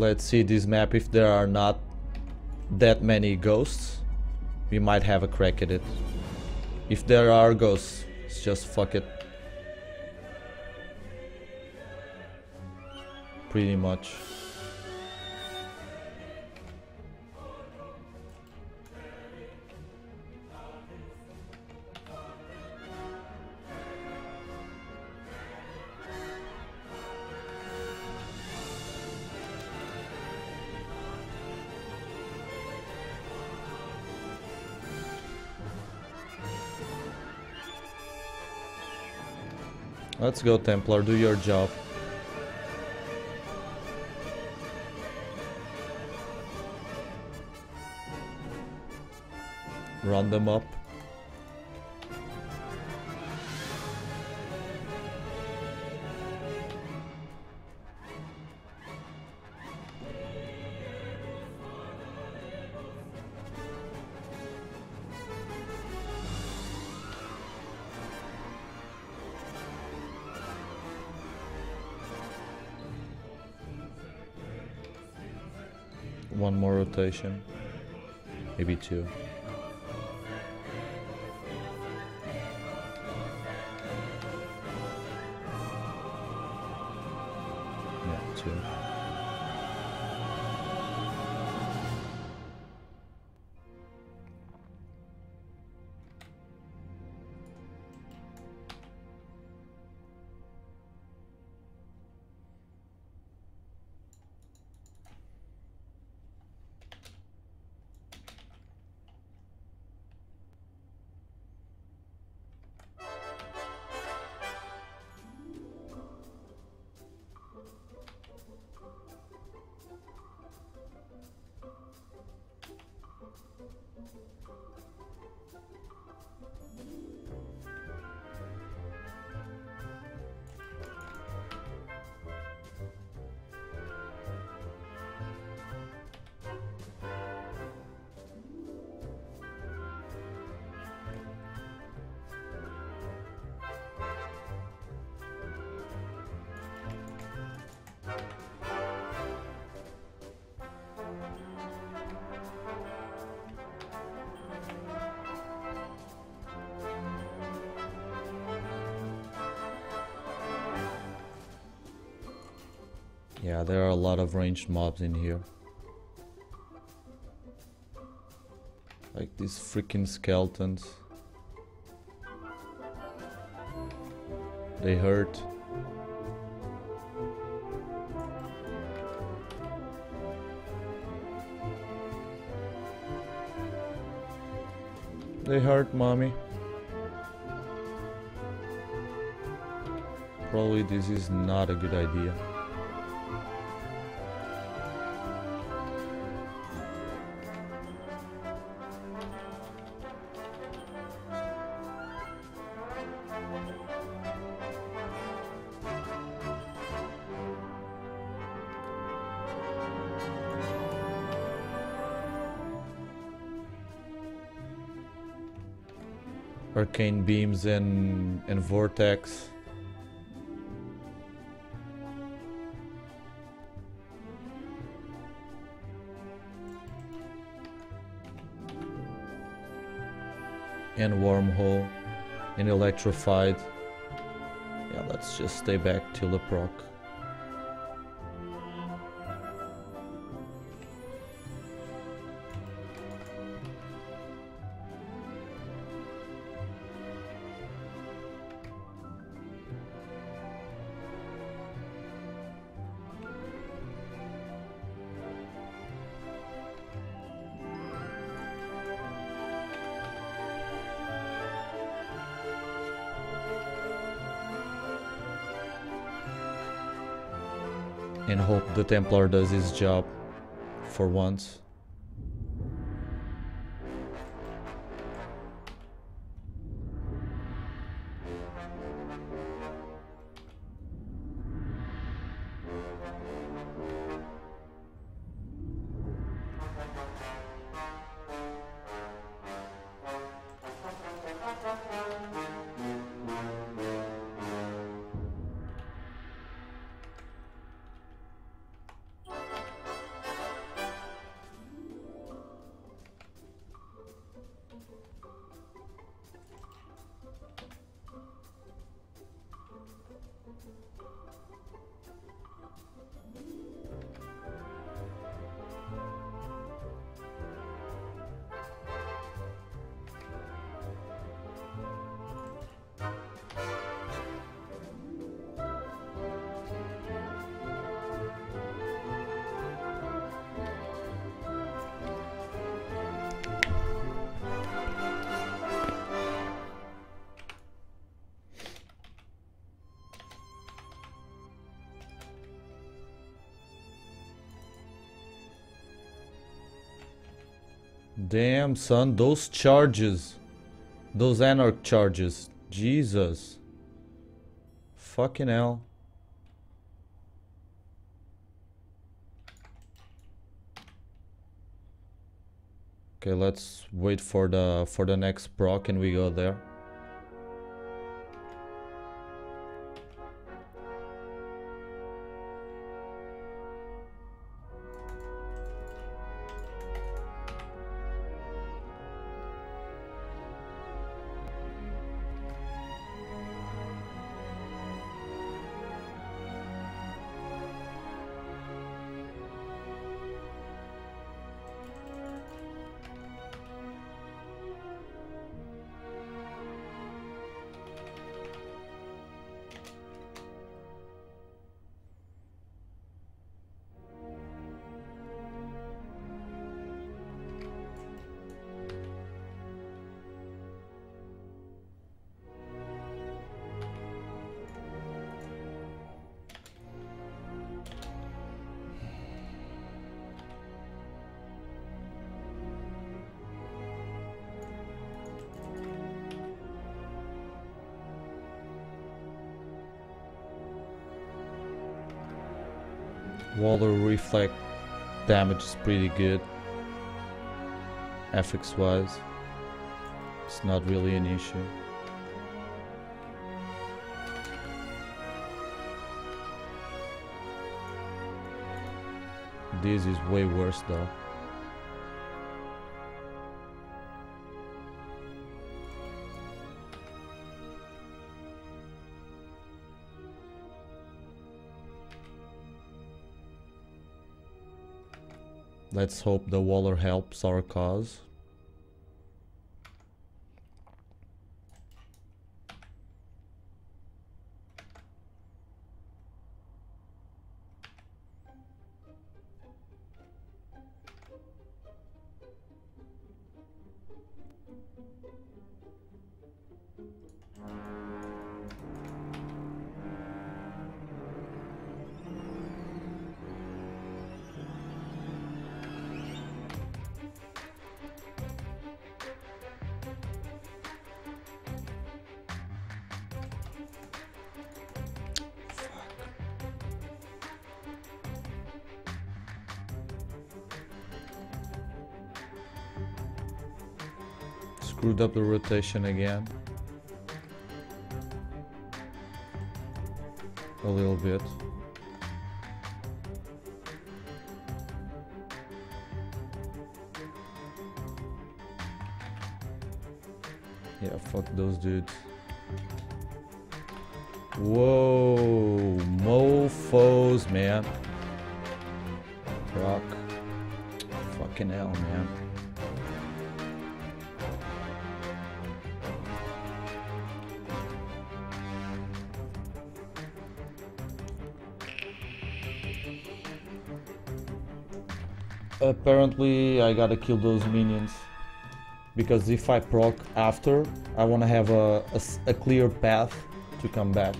Let's see this map if there are not that many ghosts. We might have a crack at it. If there are ghosts, it's just fuck it. Pretty much. Let's go Templar, do your job. Run them up. One more rotation. Maybe two. Yeah, there are a lot of ranged mobs in here. Like these freaking skeletons. They hurt. They hurt, mommy. Probably this is not a good idea. Arcane beams and and vortex. And wormhole and electrified. Yeah, let's just stay back till the proc. And hope the Templar does his job for once. Damn, son, those charges. Those Anarch charges. Jesus. Fucking hell. Okay, let's wait for the for the next proc and we go there. Waller reflect damage is pretty good. FX wise. It's not really an issue. This is way worse though. Let's hope the Waller helps our cause. Screwed up the rotation again. A little bit. Yeah, fuck those dudes. Whoa, mofos, man. Rock. Fucking hell, man. Apparently, I gotta kill those minions. Because if I proc after, I wanna have a a clear path to come back.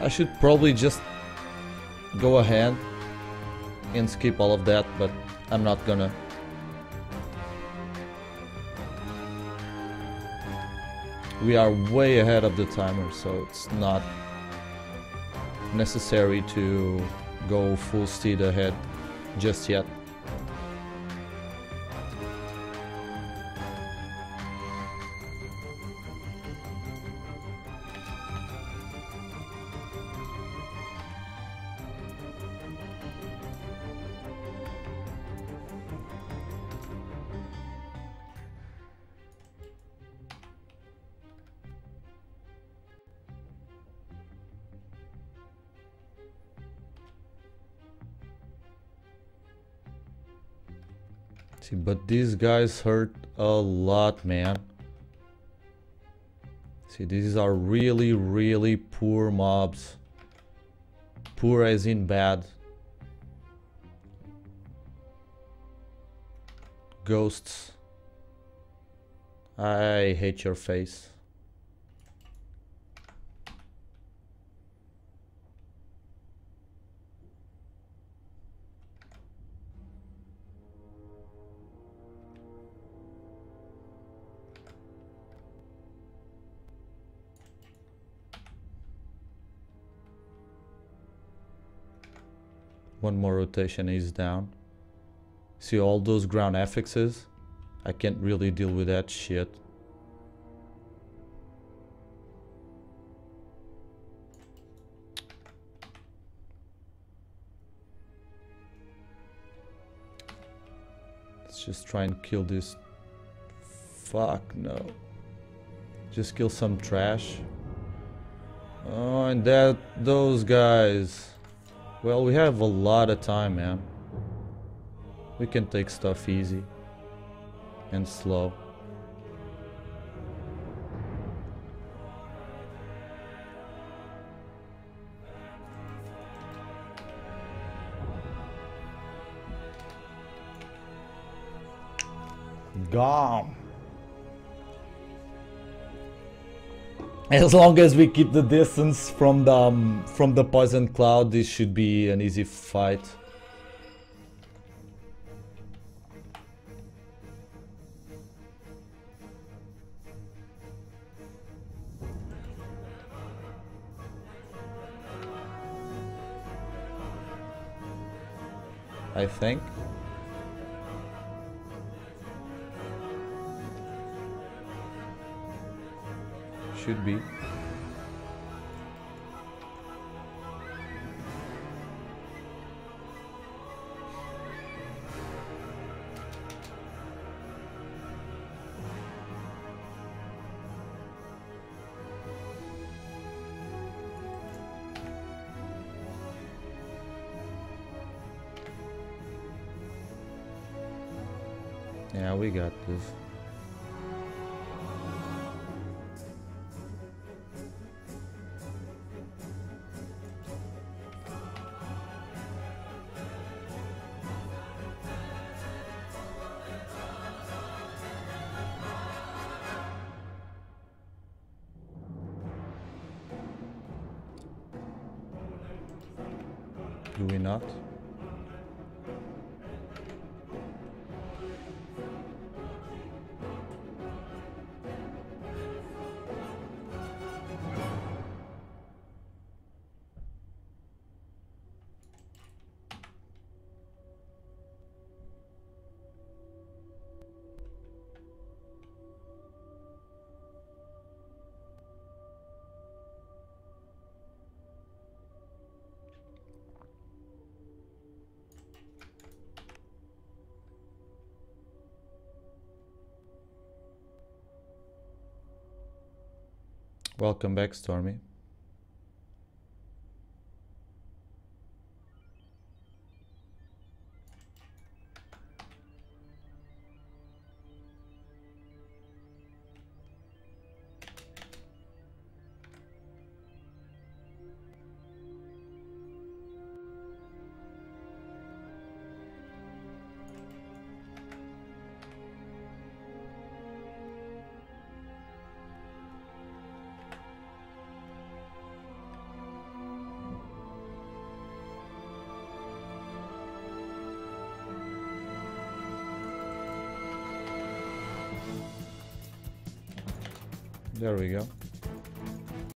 I should probably just go ahead and skip all of that, but I'm not gonna. We are way ahead of the timer, so it's not necessary to go full speed ahead just yet. See, but these guys hurt a lot, man. See, these are really, really poor mobs. Poor as in bad. Ghosts. I hate your face. One more rotation is down. See all those ground affixes? I can't really deal with that shit. Let's just try and kill this. Fuck no. Just kill some trash. Oh, and that, those guys. Well, we have a lot of time, man. We can take stuff easy and slow. Gone. As long as we keep the distance from the um, from the poison cloud, this should be an easy fight. I think. Should be. Yeah, we got this. Not? Welcome back, Stormy. There we go.